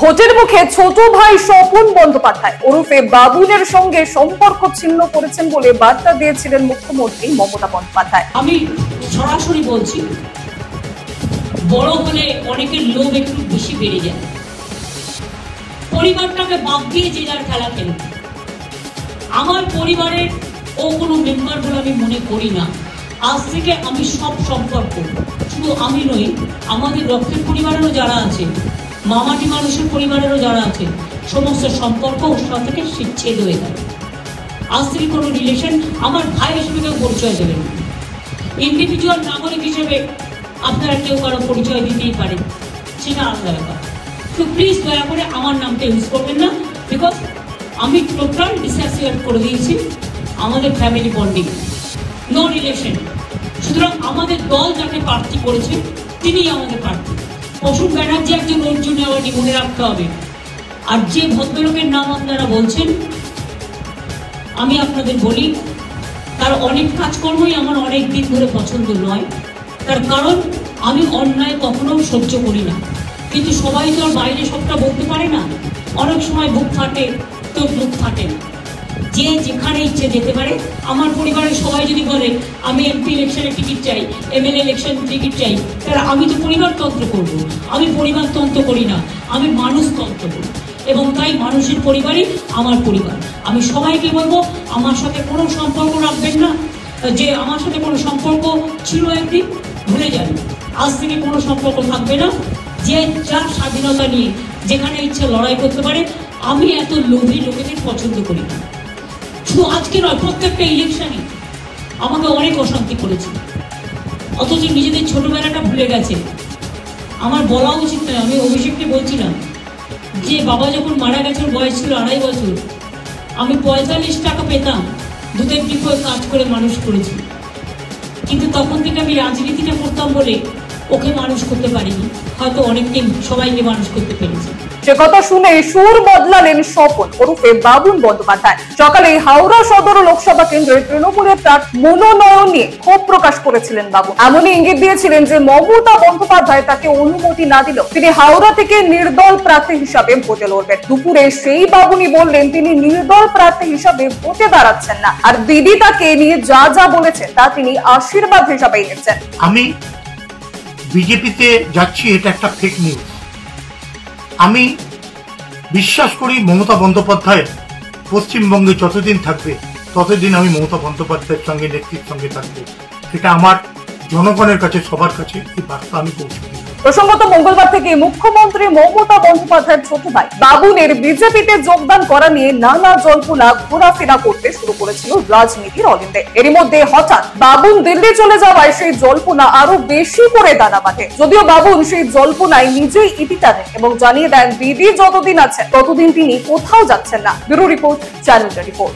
ভোটের মুখে ছোট ভাই স্বপন বন্দ্যোপাধ্যায় ওরফে বাবুলের সঙ্গে সম্পর্ক ছিন্ন করেছেন বলে বার্তা দিয়েছিলেন মুখ্যমন্ত্রী মমতা বন্দ্যোপাধ্যায়। আমি সরাসরি বলছি, বড় হলে অনেকের লোভ একটু বেশি বেড়ে যায়। পরিবারটাকে বাদ দিয়ে যে যার খেলা খেলে। আমার পরিবারের ও কোনো মেম্বার বলে আমি মনে করি না। আজ থেকে আমি সব সম্পর্ক। শুধু আমি নই, আমাদের রক্তের পরিবারেরও যারা আছে মামাটি মানুষের পরিবারেরও যারা আছে, সমস্ত সম্পর্ক ওর থেকে ছেদ হয়ে গেল। থেকে কোনো রিলেশন আমার ভাই হিসেবে কেউ পরিচয় দেবেন ইন্ডিভিজুয়াল নাগরিক হিসেবে আপনারা কেউ কারও পরিচয় দিতেই পারেন, সেটা আলাদা ব্যাপার। তো প্লিজ দয়া করে আমার নামটা ইউজ করবেন না বিকজ আমি টোটাল ডিসঅ্যাসোসিয়েট করে দিয়েছি আমাদের ফ্যামিলি বন্ডিং নো রিলেশন সুতরাং আমাদের দল যাকে প্রার্থী করেছে, তিনিই আমাদের প্রার্থী। অশোক ব্যানার্জি একজন অর্জুন অ্যাওয়ার্ডই মনে রাখতে হবে। আর যে ভদ্রলোকের নাম আপনারা বলছেন, আমি আপনাদের বলি, তার অনেক কাজকর্মই আমার অনেক দিন ধরে পছন্দ নয়। তার কারণ, আমি অন্যায় কখনো সহ্য করি না। কিন্তু সবাই তো আর বাইরে সবটা বলতে পারে না। অনেক সময় বুক ফাটে তো বুক ফাটে না। যে যেখানে ইচ্ছে যেতে পারে, আমার পরিবারের সবাই যদি বলে, আমি এমপি ইলেকশনের টিকিট চাই, এমএলএ ইলেকশন টিকিট চাই, তাহলে আমি তো পরিবারতন্ত্র করব। আমি পরিবারতন্ত্র করি না, আমি মানুষতন্ত্র করি। এবং তাই মানুষের পরিবারই আমার পরিবার। আমি সবাইকে বলব, আমার সাথে কোনো সম্পর্ক রাখবেন না। যে আমার সাথে কোনো সম্পর্ক ছিল একদিন, ভুলে যাবে। আজ থেকে কোনো সম্পর্ক থাকবে না। যে যার স্বাধীনতা নিয়ে যেখানে ইচ্ছে লড়াই করতে পারে, আমি এত লোভী লোকেদের পছন্দ করি না। শুধু আজকে নয়, প্রত্যেকটা ইলেকশনে আমাকে অনেক অশান্তি করেছে। অথচ নিজেদের ছোটবেলাটা ভুলে গেছে। আমার বলা উচিত নয়, আমি অভিষেককে না যে বাবা যখন মারা গেছে বয়স ছিল আড়াই বছর, আমি পঁয়তাল্লিশ টাকা পেতাম, দুধের ডিপোয় কাজ করে মানুষ করেছি। কিন্তু তখন থেকে আমি রাজনীতিটা করতাম বলে ওকে মানুষ করতে পারিনি। হয়তো অনেককে সবাইকে মানুষ করতে পেরেছি। সে কথা শুনে সুর বদলালেন স্বপন ওরফে বাবুন বন্দ্যোপাধ্যায়। সকালে হাওড়া সদর লোকসভা কেন্দ্রের তৃণমূলের প্রার্থী মনোনয়ন নিয়ে ক্ষোভ প্রকাশ করেছিলেন বাবু। এমনই ইঙ্গিত দিয়েছিলেন যে মমতা বন্দ্যোপাধ্যায় তাকে অনুমতি না দিল তিনি হাওড়া থেকে নির্দল প্রার্থী হিসাবে ভোটে লড়বেন। দুপুরে সেই বাবুনি বললেন তিনি নির্দল প্রার্থী হিসাবে ভোটে দাঁড়াচ্ছেন না। আর দিদি তাকে নিয়ে যা যা বলেছেন তা তিনি আশীর্বাদ হিসাবেই নিচ্ছেন আমি বিজেপিতে যাচ্ছি, এটা একটা ফেক নিউজ আমি বিশ্বাস করি মমতা বন্দ্যোপাধ্যায় পশ্চিমবঙ্গে যতদিন থাকবে, ততদিন আমি মমতা বন্দ্যোপাধ্যায়ের সঙ্গে নেতৃত্বের সঙ্গে থাকব। সেটা আমার জনগণের কাছে, সবার কাছে এই বার্তা আমি পৌঁছে দিই প্রসঙ্গত মঙ্গলবার থেকে মুখ্যমন্ত্রী মমতা বন্দ্যোপাধ্যায়ের ছোট ভাই বাবুনের বিজেপিতে যোগদান করা নিয়ে নানা জল্পনা, ঘোরাফেরা করতে শুরু করেছিল রাজনীতির অলিন্দে। এরই মধ্যে হঠাৎ বাবুন দিল্লি চলে যাওয়ায় সেই জল্পনা আরও বেশি করে দানা বাঁধে। যদিও বাবুন সেই জল্পনায় নিজেই ইতি টানেন এবং জানিয়ে দেন, দিদি যতদিন আছেন, ততদিন তিনি কোথাও যাচ্ছেন না। Bureau report channel report.